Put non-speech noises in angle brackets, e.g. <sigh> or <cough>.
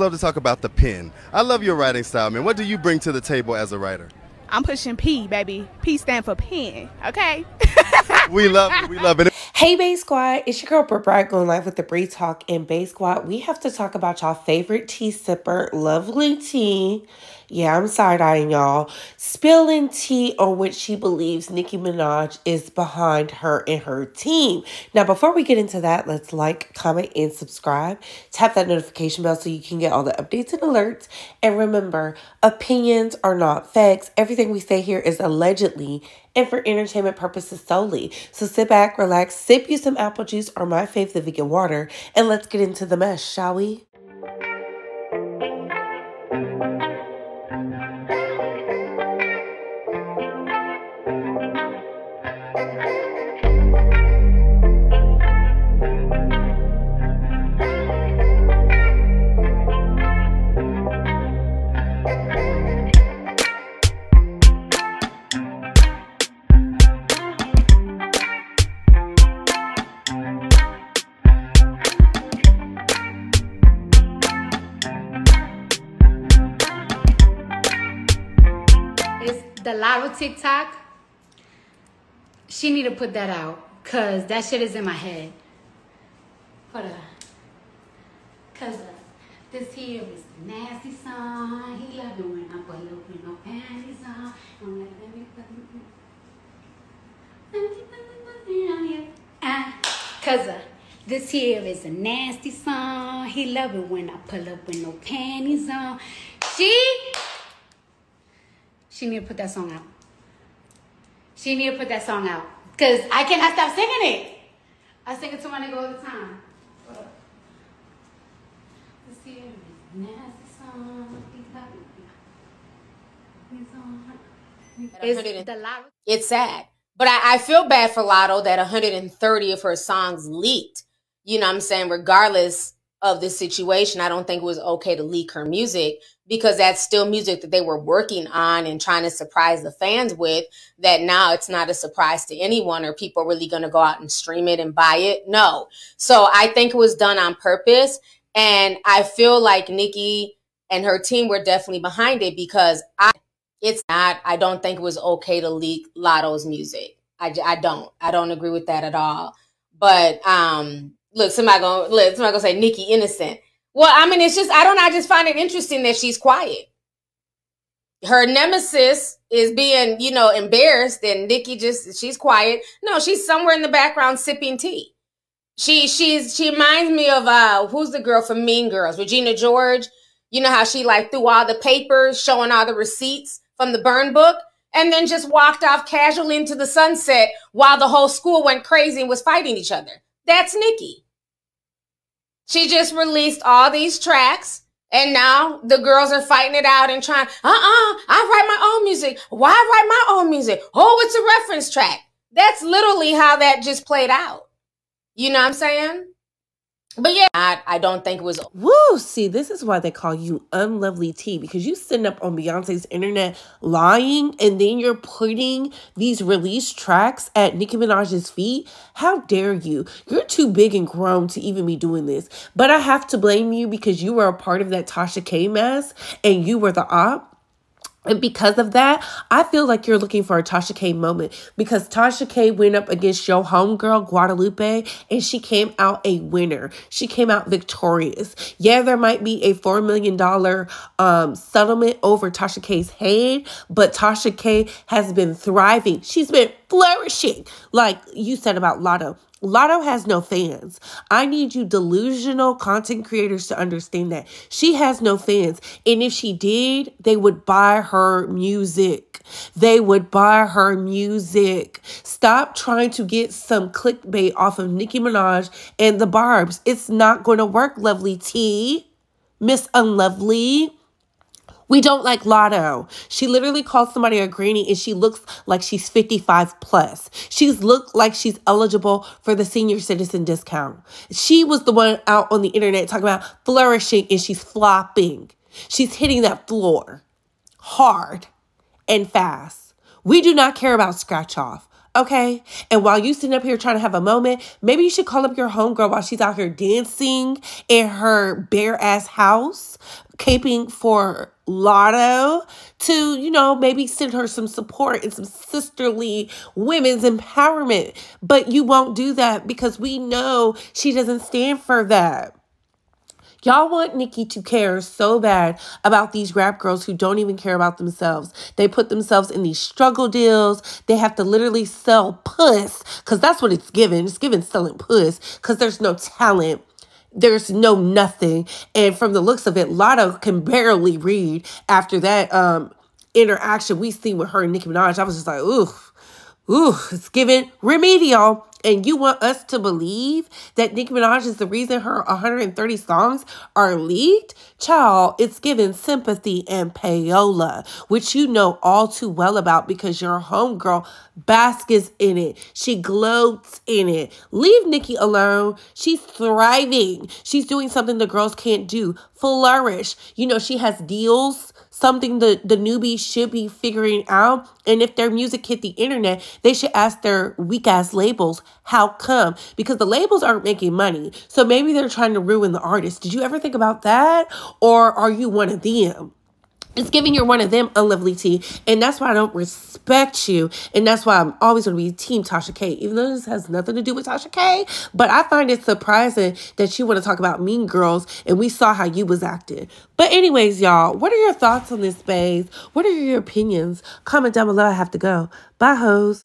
love to talk about the pen. I love your writing style, man. What do you bring to the table as a writer? I'm pushing P, baby. P stand for pen, okay? <laughs> <laughs> we love it. We love it. Hey, Bae Squad. It's your girl, Britt Bright, going live with the Bree Talk. And Bae Squad, we have to talk about y'all favorite tea sipper, Lovelyti. Yeah, I'm side eyeing y'all. Spilling tea on which she believes Nicki Minaj is behind her and her team. Now, before we get into that, let's like, comment, and subscribe. Tap that notification bell so you can get all the updates and alerts. And remember, opinions are not facts. Everything we say here is allegedly and for entertainment purposes solely. So sit back, relax, sip you some apple juice or my favorite vegan water, and let's get into the mess, shall we? The Latto TikTok, she need to put that out. Cause that shit is in my head. Hold on. Cause uh, this here is a nasty song. He love it when I put up with no panties on. I'm like, let me uh, Cause uh, this here is a nasty song. He love it when I pull up with no panties on. She she need to put that song out. She need to put that song out. Because I cannot stop singing it. I sing it to my nigga all the time. It's, it's sad. But I, I feel bad for Latto that 130 of her songs leaked. You know what I'm saying? Regardless of the situation, I don't think it was okay to leak her music because that's still music that they were working on and trying to surprise the fans with that now it's not a surprise to anyone or people really going to go out and stream it and buy it. No. So i think it was done on purpose and i feel like nicki and her team were definitely behind it because i it's not i don't think it was okay to leak latto's music. I, I don't. I don't agree with that at all. But um look somebody gonna look somebody gonna say Nicki innocent well, I mean, it's just I don't. I just find it interesting that she's quiet. Her nemesis is being, you know, embarrassed, and Nicki just she's quiet. No, she's somewhere in the background sipping tea. She she's she reminds me of uh who's the girl from Mean Girls, Regina George. You know how she like threw all the papers, showing all the receipts from the burn book, and then just walked off casually into the sunset while the whole school went crazy and was fighting each other. That's Nicki. She just released all these tracks. And now the girls are fighting it out and trying, uh-uh, I write my own music. Why write my own music? Oh, it's a reference track. That's literally how that just played out. You know what I'm saying? But yeah, I, I don't think it was. Woo! See, this is why they call you unlovely T because you sitting up on Beyonce's internet lying and then you're putting these released tracks at Nicki Minaj's feet. How dare you? You're too big and grown to even be doing this. But I have to blame you because you were a part of that Tasha K mess and you were the op. And because of that, I feel like you're looking for a Tasha K moment because Tasha K went up against your homegirl, Guadalupe, and she came out a winner. She came out victorious. Yeah, there might be a $4 million um, settlement over Tasha K's head, but Tasha K has been thriving. She's been flourishing, like you said about Latto. Latto has no fans. I need you delusional content creators to understand that. She has no fans. And if she did, they would buy her music. They would buy her music. Stop trying to get some clickbait off of Nicki Minaj and the Barbs. It's not going to work, Lovelyti. Miss Unlovely. We don't like Latto. She literally calls somebody a granny and she looks like she's 55 plus. She's looked like she's eligible for the senior citizen discount. She was the one out on the internet talking about flourishing and she's flopping. She's hitting that floor hard and fast. We do not care about scratch off. Okay. And while you sitting up here trying to have a moment, maybe you should call up your homegirl while she's out here dancing in her bare ass house, caping for Latto to, you know, maybe send her some support and some sisterly women's empowerment. But you won't do that because we know she doesn't stand for that. Y'all want Nicki to care so bad about these rap girls who don't even care about themselves. They put themselves in these struggle deals. They have to literally sell puss because that's what it's given. It's given selling puss because there's no talent. There's no nothing. And from the looks of it, Latto can barely read after that um interaction we seen with her and Nicki Minaj. I was just like, ooh, ooh, it's given remedial. And you want us to believe that Nicki Minaj is the reason her 130 songs are leaked? Child, it's given sympathy and payola, which you know all too well about because your homegirl baskets in it. She gloats in it. Leave Nicki alone. She's thriving. She's doing something the girls can't do. Flourish. You know, she has deals something the, the newbies should be figuring out. And if their music hit the internet, they should ask their weak ass labels, how come? Because the labels aren't making money. So maybe they're trying to ruin the artist. Did you ever think about that? Or are you one of them? It's giving you're one of them a Lovelyti. And that's why I don't respect you. And that's why I'm always going to be team Tasha K. Even though this has nothing to do with Tasha K. But I find it surprising that you want to talk about Mean Girls and we saw how you was acting. But anyways, y'all, what are your thoughts on this, babe? What are your opinions? Comment down below. I have to go. Bye, hoes.